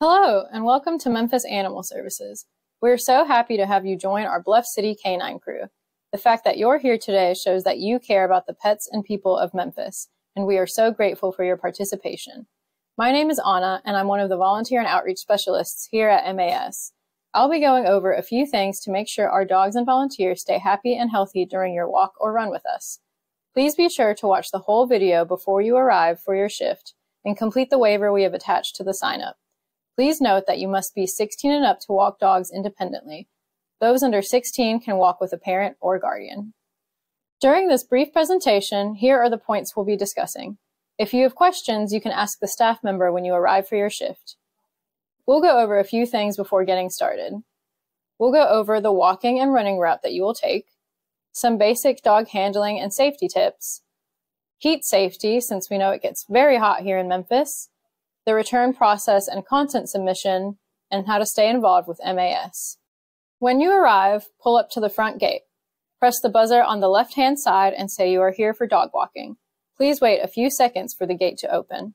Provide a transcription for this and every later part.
Hello, and welcome to Memphis Animal Services. We're so happy to have you join our Bluff City Canine Crew. The fact that you're here today shows that you care about the pets and people of Memphis, and we are so grateful for your participation. My name is Anna, and I'm one of the volunteer and outreach specialists here at MAS. I'll be going over a few things to make sure our dogs and volunteers stay happy and healthy during your walk or run with us. Please be sure to watch the whole video before you arrive for your shift and complete the waiver we have attached to the sign up. Please note that you must be 16 and up to walk dogs independently. Those under 16 can walk with a parent or guardian. During this brief presentation, here are the points we'll be discussing. If you have questions, you can ask the staff member when you arrive for your shift. We'll go over a few things before getting started. We'll go over the walking and running route that you will take, some basic dog handling and safety tips, heat safety, since we know it gets very hot here in Memphis, the return process and content submission, and how to stay involved with MAS. When you arrive, pull up to the front gate. Press the buzzer on the left-hand side and say you are here for dog walking. Please wait a few seconds for the gate to open.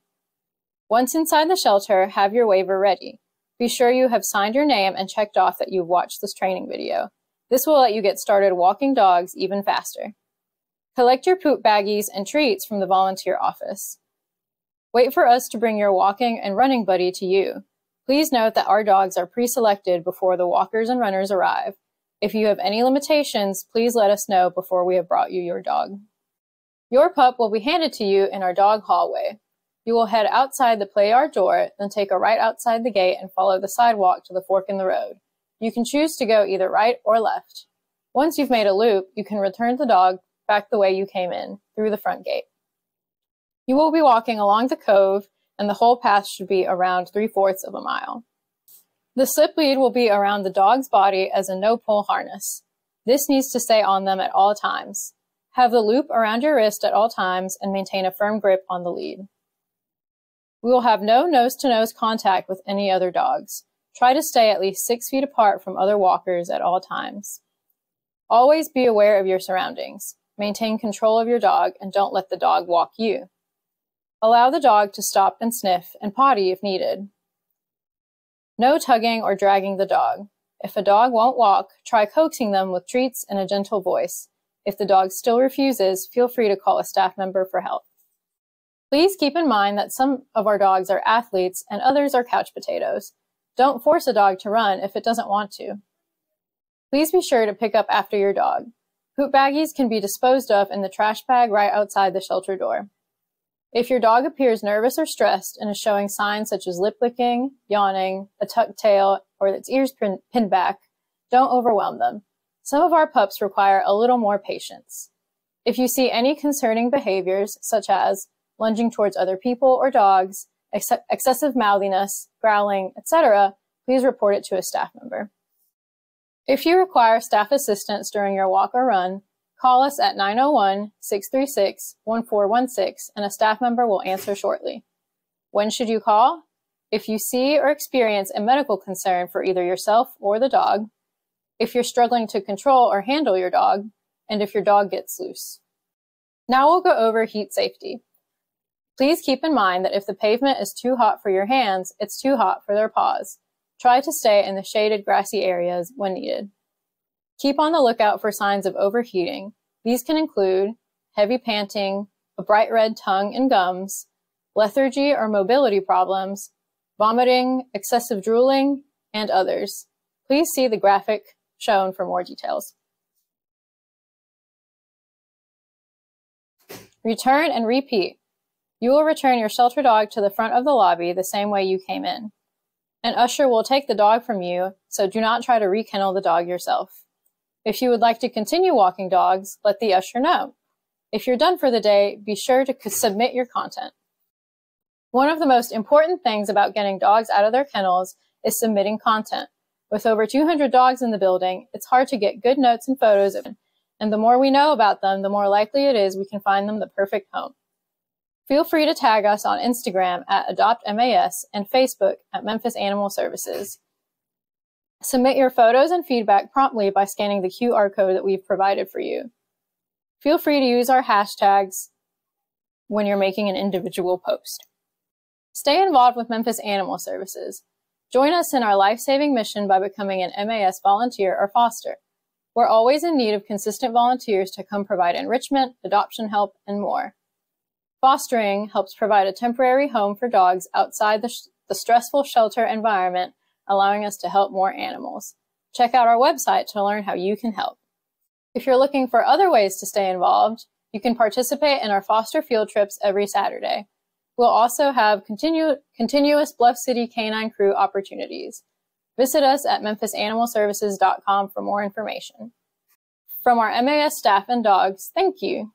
Once inside the shelter, have your waiver ready. Be sure you have signed your name and checked off that you've watched this training video. This will let you get started walking dogs even faster. Collect your poop baggies and treats from the volunteer office. Wait for us to bring your walking and running buddy to you. Please note that our dogs are pre-selected before the walkers and runners arrive. If you have any limitations, please let us know before we have brought you your dog. Your pup will be handed to you in our dog hallway. You will head outside the play yard door, then take a right outside the gate and follow the sidewalk to the fork in the road. You can choose to go either right or left. Once you've made a loop, you can return the dog back the way you came in, through the front gate. You will be walking along the cove, and the whole path should be around three fourths of a mile. The slip lead will be around the dog's body as a no pull harness. This needs to stay on them at all times. Have the loop around your wrist at all times and maintain a firm grip on the lead. We will have no nose to nose contact with any other dogs. Try to stay at least six feet apart from other walkers at all times. Always be aware of your surroundings. Maintain control of your dog and don't let the dog walk you. Allow the dog to stop and sniff and potty if needed. No tugging or dragging the dog. If a dog won't walk, try coaxing them with treats and a gentle voice. If the dog still refuses, feel free to call a staff member for help. Please keep in mind that some of our dogs are athletes and others are couch potatoes. Don't force a dog to run if it doesn't want to. Please be sure to pick up after your dog. Poop baggies can be disposed of in the trash bag right outside the shelter door. If your dog appears nervous or stressed and is showing signs such as lip licking, yawning, a tucked tail, or its ears pin- pinned back, don't overwhelm them. Some of our pups require a little more patience. If you see any concerning behaviors, such as lunging towards other people or dogs, ex- excessive mouthiness, growling, etc., please report it to a staff member. If you require staff assistance during your walk or run, Call us at 901-636-1416 and a staff member will answer shortly. When should you call? If you see or experience a medical concern for either yourself or the dog, if you're struggling to control or handle your dog, and if your dog gets loose. Now we'll go over heat safety. Please keep in mind that if the pavement is too hot for your hands, it's too hot for their paws. Try to stay in the shaded grassy areas when needed. Keep on the lookout for signs of overheating. These can include heavy panting, a bright red tongue and gums, lethargy or mobility problems, vomiting, excessive drooling, and others. Please see the graphic shown for more details. Return and repeat. You will return your shelter dog to the front of the lobby the same way you came in. An usher will take the dog from you, so do not try to rekennel the dog yourself. If you would like to continue walking dogs, let the usher know. If you're done for the day, be sure to submit your content. One of the most important things about getting dogs out of their kennels is submitting content. With over 200 dogs in the building, it's hard to get good notes and photos of them, and the more we know about them, the more likely it is we can find them the perfect home. Feel free to tag us on Instagram at AdoptMAS and Facebook at Memphis Animal Services. Submit your photos and feedback promptly by scanning the QR code that we've provided for you. Feel free to use our hashtags when you're making an individual post. Stay involved with Memphis Animal Services. Join us in our life-saving mission by becoming an MAS volunteer or foster. We're always in need of consistent volunteers to come provide enrichment, adoption help, and more. Fostering helps provide a temporary home for dogs outside the, the stressful shelter environment, allowing us to help more animals. Check out our website to learn how you can help. If you're looking for other ways to stay involved, you can participate in our foster field trips every Saturday. We'll also have continu- continuous Bluff City Canine Crew opportunities. Visit us at memphisanimalservices.com for more information. From our MAS staff and dogs, thank you.